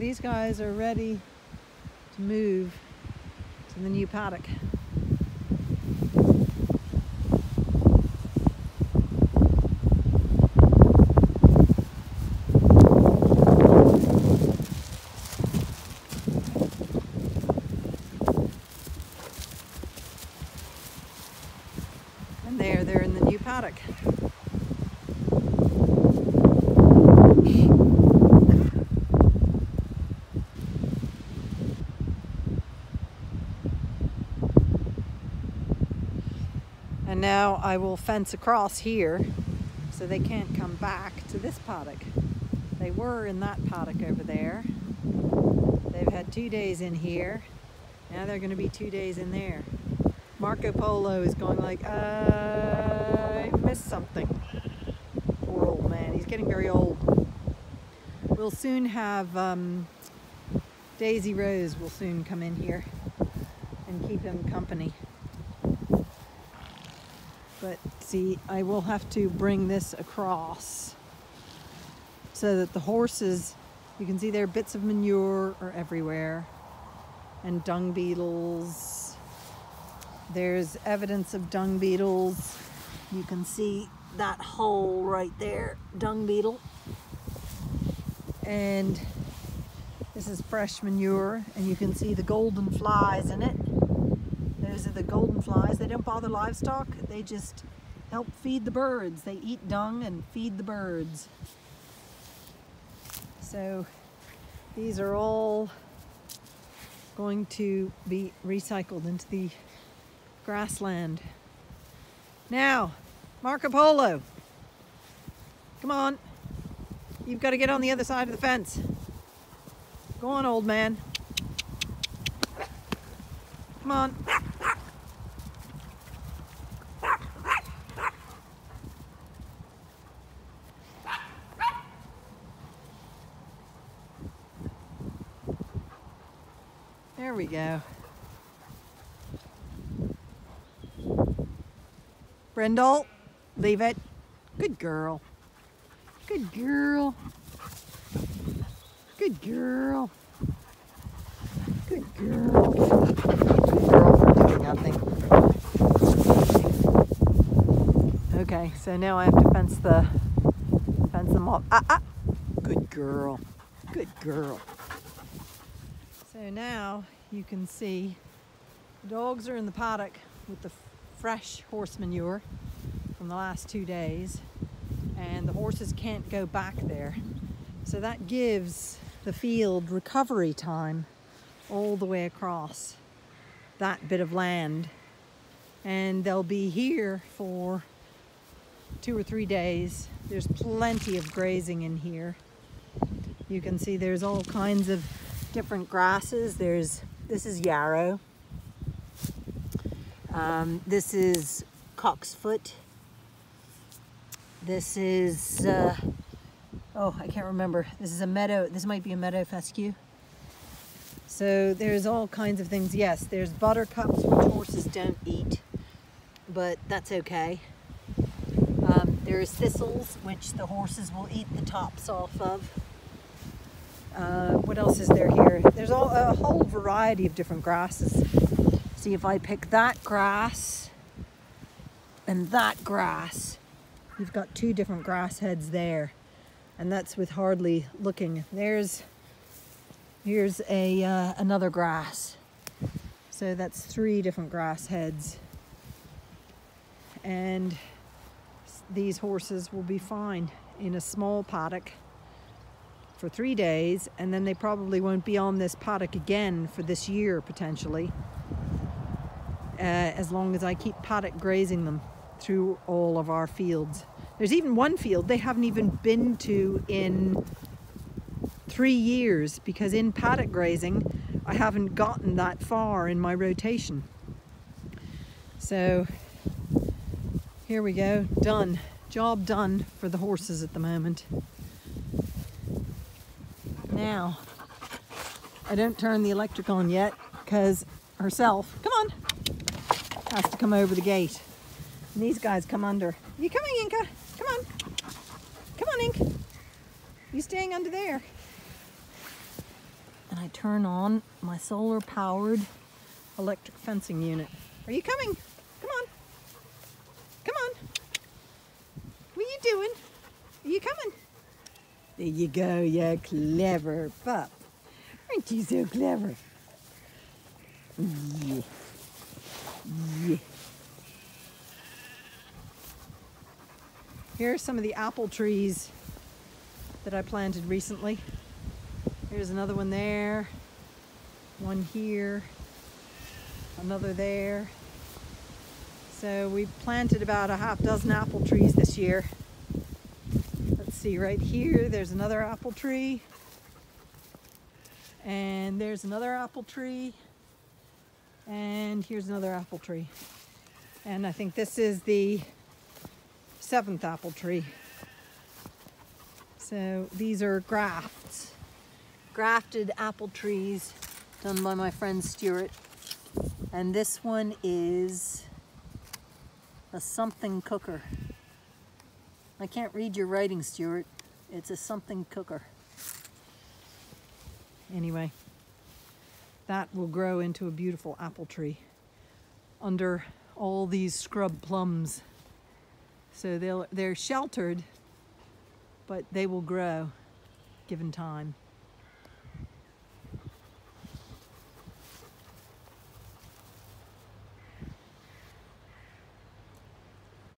These guys are ready to move to the new paddock. And there, they're in the new paddock. And now I will fence across here so they can't come back to this paddock. They were in that paddock over there. They've had two days in here. Now they're going to be two days in there. Marco Polo is going like, uh, I missed something. Poor old man. He's getting very old. We'll soon have um, Daisy Rose will soon come in here and keep him company. But see, I will have to bring this across so that the horses, you can see there bits of manure are everywhere and dung beetles. There's evidence of dung beetles. You can see that hole right there, dung beetle. And this is fresh manure and you can see the golden flies in it. Those are the golden flies. They don't bother livestock. They just help feed the birds. They eat dung and feed the birds. So these are all going to be recycled into the grassland. Now, Marco Polo, come on. You've got to get on the other side of the fence. Go on, old man. Come on. There we go. Brindle, leave it. Good girl. Good girl. Good girl. Good girl. Good girl for doing nothing. Okay, so now I have to fence the fence them off. Ah ah. Good girl. Good girl. So now you can see the dogs are in the paddock with the fresh horse manure from the last two days and the horses can't go back there. So that gives the field recovery time all the way across that bit of land. And they'll be here for two or three days. There's plenty of grazing in here. You can see there's all kinds of different grasses. There's, this is yarrow. Um, this is cocksfoot. This is, uh, oh, I can't remember. This is a meadow, this might be a meadow fescue. So there's all kinds of things. Yes, there's buttercups, which horses don't eat, but that's okay. Um, there's thistles, which the horses will eat the tops off of. Uh, what else is there here? There's all, a whole variety of different grasses. See if I pick that grass and that grass, you've got two different grass heads there. And that's with hardly looking. There's, here's a, uh, another grass. So that's three different grass heads. And these horses will be fine in a small paddock for three days and then they probably won't be on this paddock again for this year potentially uh, as long as I keep paddock grazing them through all of our fields. There's even one field they haven't even been to in three years because in paddock grazing I haven't gotten that far in my rotation. So here we go, done. Job done for the horses at the moment. Now, I don't turn the electric on yet because herself, come on, has to come over the gate. And these guys come under. You coming, Inca? Come on. Come on, Ink. You staying under there. And I turn on my solar powered electric fencing unit. Are you coming? Come on. Come on. What are you doing? Are you coming? There you go, you clever pup. Aren't you so clever? Yeah. Yeah. Here are some of the apple trees that I planted recently. Here's another one there, one here, another there. So we planted about a half dozen apple trees this year. See, right here, there's another apple tree. And there's another apple tree. And here's another apple tree. And I think this is the seventh apple tree. So these are grafts, grafted apple trees done by my friend Stuart. And this one is a something cooker. I can't read your writing, Stuart. It's a something cooker. Anyway, that will grow into a beautiful apple tree under all these scrub plums. So they'll, they're sheltered, but they will grow given time.